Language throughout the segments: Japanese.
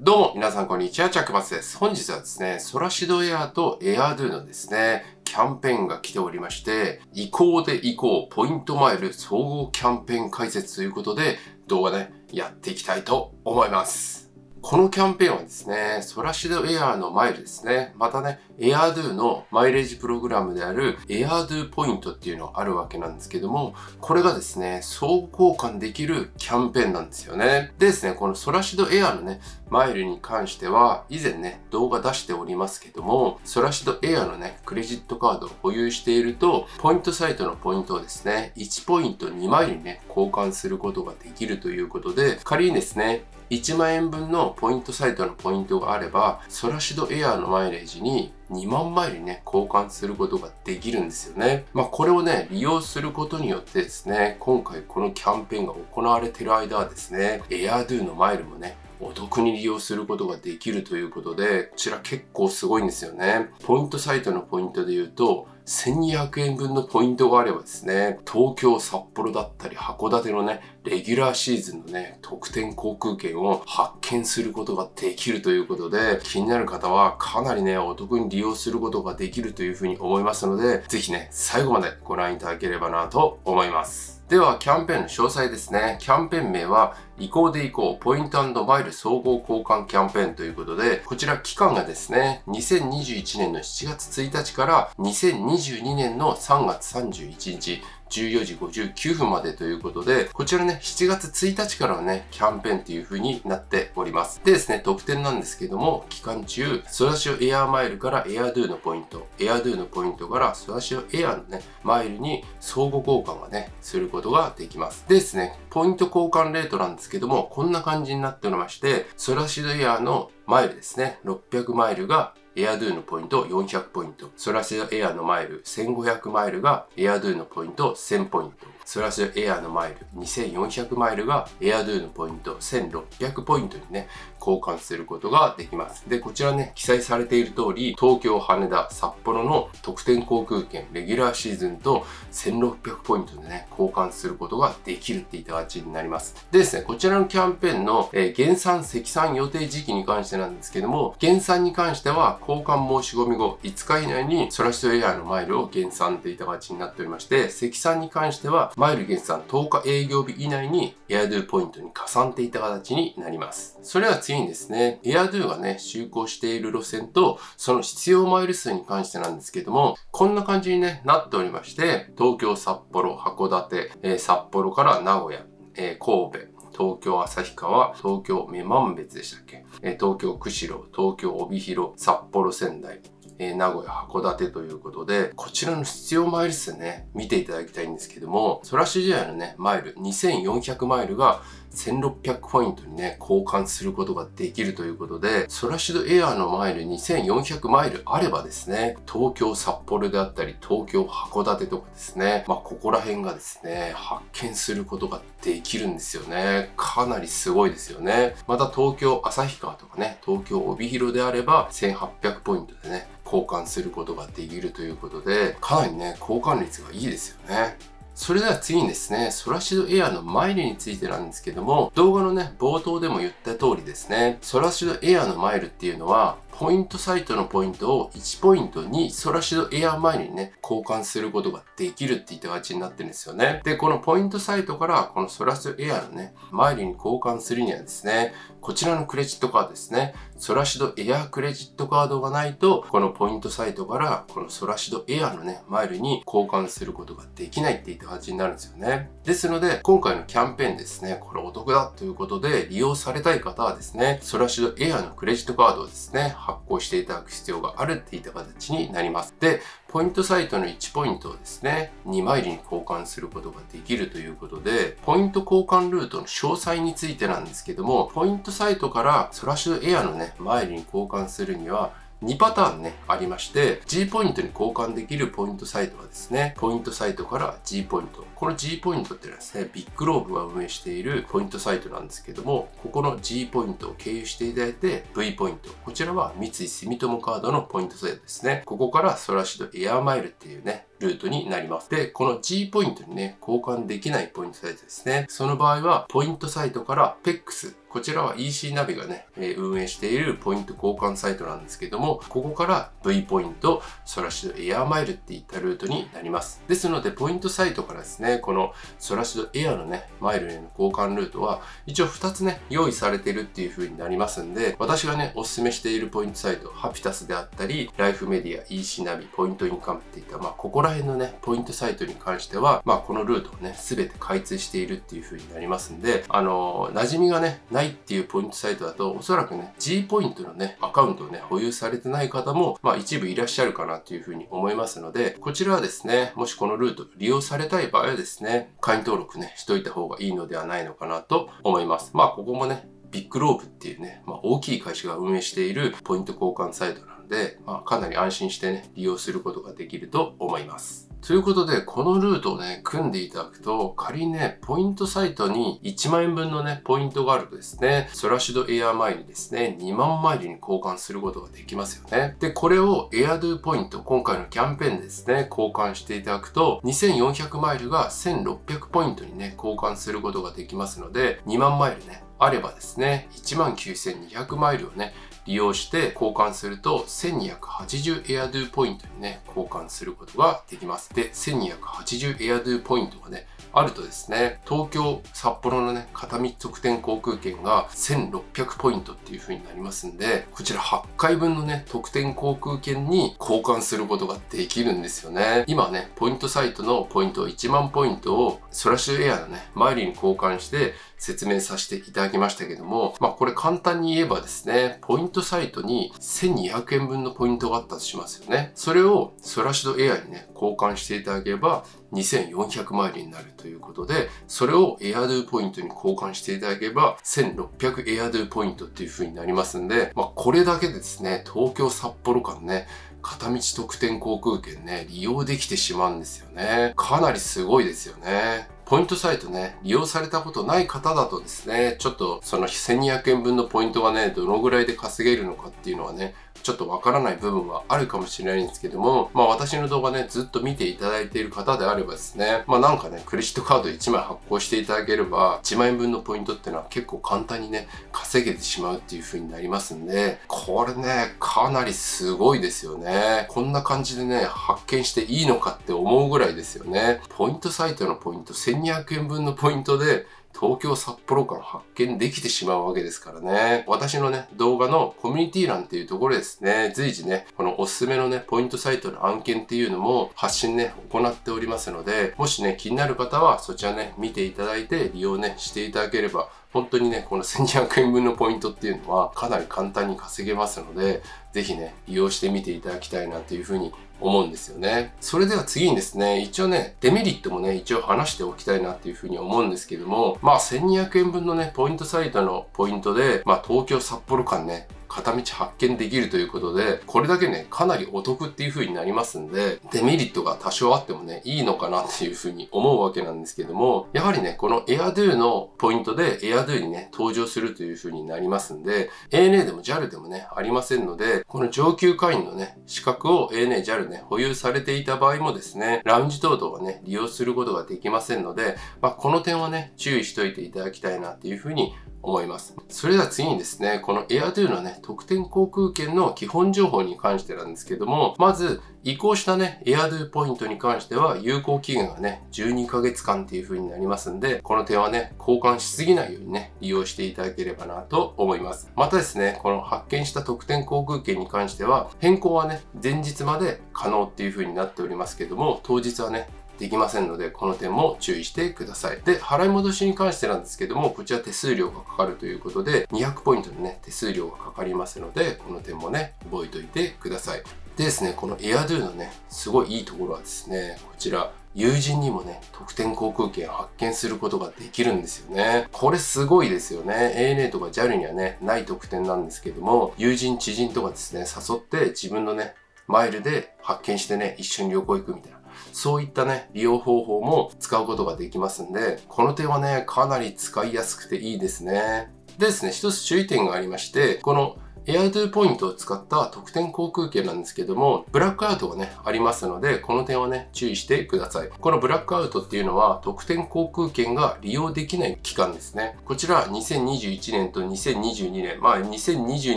どうも、皆さんこんにちは、チャックバスです。本日はですね、ソラシドエアとエアドゥのですね、キャンペーンが来ておりまして、移行で移行、ポイントマイル総合キャンペーン解説ということで、動画ね、やっていきたいと思います。このキャンペーンはですね、ソラシドエアーのマイルですね。またね、エアドゥのマイレージプログラムであるエアドゥポイントっていうのがあるわけなんですけども、これがですね、相互交換できるキャンペーンなんですよね。でですね、このソラシドエアーのね、マイルに関しては、以前ね、動画出しておりますけども、ソラシドエアーのね、クレジットカードを保有していると、ポイントサイトのポイントをですね、1ポイント2マイルにね、交換することができるということで、仮にですね、1万円分のポイントサイトのポイントがあれば、ソラシドエアーのマイレージに2万マイルね、交換することができるんですよね。まあ、これをね、利用することによってですね、今回このキャンペーンが行われてる間はですね、エアドゥのマイルもね、お得に利用することができるということで、こちら結構すごいんですよね。ポイントサイトのポイントで言うと、1200円分のポイントがあればですね、東京、札幌だったり函館のね、レギュラーシーズンのね、特典航空券を発見することができるということで、気になる方はかなりね、お得に利用することができるというふうに思いますので、ぜひね、最後までご覧いただければなと思います。では、キャンペーンの詳細ですね。キャンペーン名は、移行で移行、ポイントマイル総合交換キャンペーンということで、こちら期間がですね、2021年の7月1日から2022年の3月31日、14時59分までということで、こちらね、7月1日からのね、キャンペーンという風になっております。でですね、特典なんですけども、期間中、ソラシドエアーマイルからエアドゥのポイント、エアドゥのポイントからソラシドエアのね、マイルに相互交換がね、することができます。でですね、ポイント交換レートなんですけども、こんな感じになっておりまして、ソラシドエアーのマイルですね、600マイルがエアドゥのポイント400ポイント。ソラシドエアのマイル1500マイルがエアドゥのポイント1000ポイント。ソラシドエアのマイル2400マイルがエアドゥのポイント1600ポイントにね、交換することができます。で、こちらね、記載されている通り、東京、羽田、札幌の特典航空券、レギュラーシーズンと1600ポイントでね、交換することができるっていった形になります。でですね、こちらのキャンペーンの、えー、減産、積算予定時期に関してなんですけども、減産に関しては交換申し込み後5日以内にソラシドエアのマイルを減産っていった形になっておりまして、積算に関してはマイル減産10日営業日以内にエアドゥポイントに加算っていった形になります。それは次にですね、エアドゥがね、就航している路線と、その必要マイル数に関してなんですけども、こんな感じに、ね、なっておりまして、東京、札幌、函館、えー、札幌から名古屋、えー、神戸、東京旭川、東京女満別でしたっけ、えー、東京釧路、東京帯広、札幌仙台、え、名古屋、函館ということで、こちらの必要マイル数ね、見ていただきたいんですけども、ソラシジアのね、マイル、2400マイルが1600ポイントにね、交換することができるということで、ソラシドエアーのマイル2400マイルあればですね、東京札幌であったり、東京函館とかですね、まあ、ここら辺がですね、発見することができるんですよね。かなりすごいですよね。また東京旭川とかね、東京帯広であれば1800ポイントでね、交換することができるということで、かなりね、交換率がいいですよね。それでは次にですね、ソラシドエアのマイルについてなんですけども、動画のね、冒頭でも言った通りですね、ソラシドエアのマイルっていうのは、ポイントサイトのポイントを1ポイントにソラシドエアマイルにね、交換することができるっていった形になってるんですよね。で、このポイントサイトからこのソラシドエアのね、マイルに交換するにはですね、こちらのクレジットカードですね、ソラシドエアクレジットカードがないと、このポイントサイトからこのソラシドエアのね、マイルに交換することができないって言った形になるんですよね。ですので、今回のキャンペーンですね、これお得だということで利用されたい方はですね、ソラシドエアのクレジットカードをですね、発行していただく必要があるって言った形になります。で、ポイントサイトの1ポイントをですね、2マイルに交換することができるということで、ポイント交換ルートの詳細についてなんですけども、ポイントサイトからソラシドエアのね、マイルに交換するには、2パターンね、ありまして、G ポイントに交換できるポイントサイトはですね、ポイントサイトから G ポイント。この G ポイントっていうのはですね、ビッグローブが運営しているポイントサイトなんですけども、ここの G ポイントを経由していただいて、V ポイント。こちらは三井住友カードのポイントサイトですね。ここからソラシドエアマイルっていうね、ルートになります。で、この G ポイントにね、交換できないポイントサイトですね。その場合は、ポイントサイトから PEX、こちらは EC ナビがね、え、運営しているポイント交換サイトなんですけども、ここから V ポイント、ソラシドエアマイルっていったルートになります。ですので、ポイントサイトからですね、このソラシドエアのね、マイルへの交換ルートは、一応2つね、用意されてるっていう風になりますんで、私がね、おすすめしているポイントサイト、ハピタスであったり、ライフメディア、EC ナビ、ポイントインカムっていった、まあ、ここら辺のね、ポイントサイトに関しては、まあ、このルートをね、すべて開通しているっていう風になりますんで、あのー、馴染みがね、ないっていうポイントサイトだと、おそらくね、G ポイントのね、アカウントをね、保有されてない方も、まあ一部いらっしゃるかなというふうに思いますので、こちらはですね、もしこのルート利用されたい場合はですね、会員登録ね、しといた方がいいのではないのかなと思います。まあここもね、ビッグローブっていうね、まあ、大きい会社が運営しているポイント交換サイトなので、まあ、かなり安心してね、利用することができると思います。ということで、このルートをね、組んでいただくと、仮にね、ポイントサイトに1万円分のね、ポイントがあるとですね、ソラシドエアマイルですね、2万マイルに交換することができますよね。で、これをエアドゥポイント、今回のキャンペーンですね、交換していただくと、2400マイルが1600ポイントにね、交換することができますので、2万マイルね、あればですね、19,200マイルをね、利用して交換すると1280エアドゥポイントにね、交換することができます。で、1280エアドゥポイントがね、あるとですね、東京、札幌のね、片道特典航空券が1600ポイントっていう風になりますんで、こちら8回分のね、特典航空券に交換することができるんですよね。今ね、ポイントサイトのポイント1万ポイントをソラッシュエアのね、マイルに交換して説明させていただきましたけども、まあこれ簡単に言えばですね、ポイントサイトに1200円分のポイントがあったとしますよね。それをソラシドエアにね、交換していただければ、2400マイルになるということで、それをエアドゥポイントに交換していただければ、1600エアドゥポイントっていう風になりますんで、まあ、これだけですね、東京札幌間ね、片道特典航空券ね、利用できてしまうんですよね。かなりすごいですよね。ポイントサイトね、利用されたことない方だとですね、ちょっとその1200円分のポイントがね、どのぐらいで稼げるのかっていうのはね、ちょっとわからない部分はあるかもしれないんですけども、まあ私の動画ね、ずっと見ていただいている方であればですね、まあなんかね、クレジットカード1枚発行していただければ、1万円分のポイントっていうのは結構簡単にね、稼げてしまうっていう風になりますんで、これね、かなりすごいですよね。こんな感じでね、発見していいのかって思うぐらいですよね。ポイントサイトのポイント1200円分のポイントで、東京札幌間発見できてしまうわけですからね。私のね、動画のコミュニティ欄っていうところですね、随時ね、このおすすめのね、ポイントサイトの案件っていうのも発信ね、行っておりますので、もしね、気になる方はそちらね、見ていただいて利用ね、していただければ本当にね、この1200円分のポイントっていうのはかなり簡単に稼げますので、ぜひね、利用してみていただきたいなというふうに思うんですよね。それでは次にですね、一応ね、デメリットもね、一応話しておきたいなっていうふうに思うんですけども、まあ1200円分のね、ポイントサイトのポイントで、まあ東京札幌間ね、片道発見できるということで、これだけね、かなりお得っていう風になりますんで、デメリットが多少あってもね、いいのかなっていう風に思うわけなんですけども、やはりね、この AirDo のポイントで AirDo にね、登場するという風になりますんで、ANA でも JAL でもね、ありませんので、この上級会員のね、資格を ANA、JAL ね、保有されていた場合もですね、ラウンジ等々はね、利用することができませんので、まあ、この点はね、注意しといていただきたいなっていう風に思います。それでは次にですね、この AirDo のね、特典航空券の基本情報に関してなんですけども、まず、移行したね、AirDo ポイントに関しては、有効期限がね、12ヶ月間っていう風になりますんで、この点はね、交換しすぎないようにね、利用していただければなと思います。またですね、この発見した特典航空券に関しては、変更はね、前日まで可能っていう風になっておりますけども、当日はね、できませんので、この点も注意してください。で、払い戻しに関してなんですけども、こちら手数料がかかるということで、200ポイントのね、手数料がかかりますので、この点もね、覚えておいてください。でですね、この AirDo のね、すごいいいところはですね、こちら、友人にもね、特典航空券発見することができるんですよね。これすごいですよね。ANA とか JAL にはね、ない特典なんですけども、友人、知人とかですね、誘って自分のね、マイルで発見してね、一緒に旅行行くみたいな。そういったね、利用方法も使うことができますんで、この点はね、かなり使いやすくていいですね。でですね、一つ注意点がありまして、このエアドゥポイントを使った特典航空券なんですけども、ブラックアウトがね、ありますので、この点はね、注意してください。このブラックアウトっていうのは、特典航空券が利用できない期間ですね。こちら、2021年と2022年。まあ、2022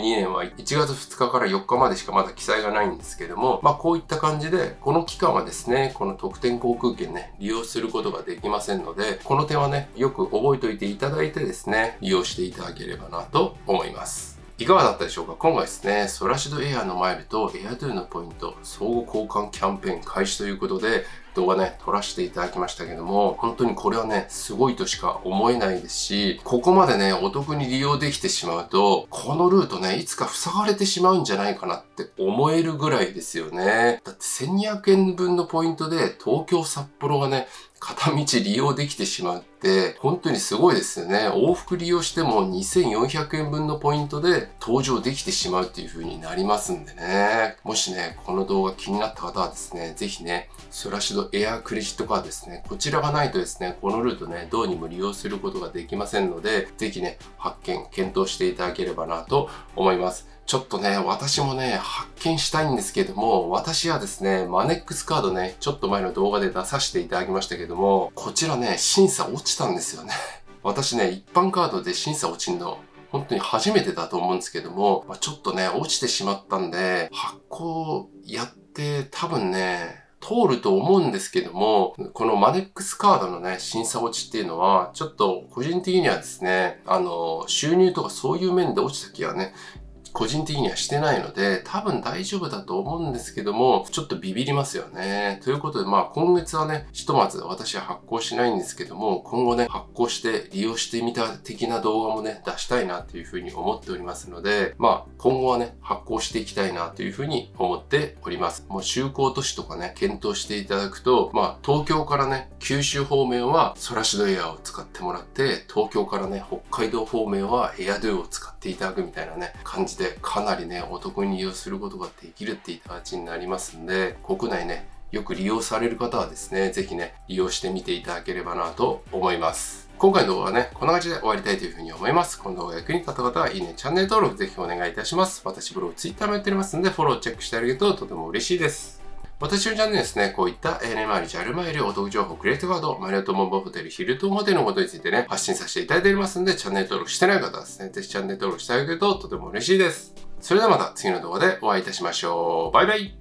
年は1月2日から4日までしかまだ記載がないんですけども、まあ、こういった感じで、この期間はですね、この特典航空券ね、利用することができませんので、この点はね、よく覚えておいていただいてですね、利用していただければなと思います。いかがだったでしょうか？今回ですね、ソラシドエアのマイルとエアドゥのポイント、相互交換キャンペーン開始ということで、動画ね、撮らせていただきましたけども、本当にこれはね、すごいとしか思えないですし、ここまでね、お得に利用できてしまうと、このルートね、いつか塞がれてしまうんじゃないかなって思えるぐらいですよね。だって1200円分のポイントで東京札幌がね、片道利用できてしまうって、本当にすごいですよね。往復利用しても2400円分のポイントで登場できてしまうっていう風になりますんでね。もしね、この動画気になった方はですね、ぜひね、ソラシドエアクレジットカードですね、こちらがないとですね、このルートね、どうにも利用することができませんので、ぜひね、発見、検討していただければなと思います。ちょっとね、私もね、発見したいんですけども、私はですね、マネックスカードね、ちょっと前の動画で出させていただきましたけども、こちらね、審査落ちたんですよね。私ね、一般カードで審査落ちんの、本当に初めてだと思うんですけども、まあ、ちょっとね、落ちてしまったんで、発行やって多分ね、通ると思うんですけども、このマネックスカードのね、審査落ちっていうのは、ちょっと個人的にはですね、あの、収入とかそういう面で落ちた気がね、個人的にはしてないので、多分大丈夫だと思うんですけども、ちょっとビビりますよね。ということで、まあ今月はね、ひとまず私は発行しないんですけども、今後ね、発行して利用してみた的な動画もね、出したいなというふうに思っておりますので、まあ今後はね、発行していきたいなというふうに思っております。もう就航都市とかね、検討していただくと、まあ東京からね、九州方面はソラシドエアを使ってもらって、東京からね、北海道方面はエアドゥを使っていただくみたいなね、感じでかなりね、お得に利用することができるっていった形になりますんで、国内ね、よく利用される方はですね、ぜひね、利用してみていただければなと思います。今回の動画はね、こんな感じで終わりたいというふうに思います。この動画が役に立った方は、いいね、チャンネル登録ぜひお願いいたします。私ブログ、ツイッターもやっておりますんで、フォローチェックしてあげるととても嬉しいです。私のチャンネルですね、こういった ANA マイル、JAL マイル、お得情報、クレートカード、マリオットモンボホテル、ヒルトンホテルのことについてね、発信させていただいておりますので、チャンネル登録してない方はですね、ぜひチャンネル登録してあげるととても嬉しいです。それではまた次の動画でお会いいたしましょう。バイバイ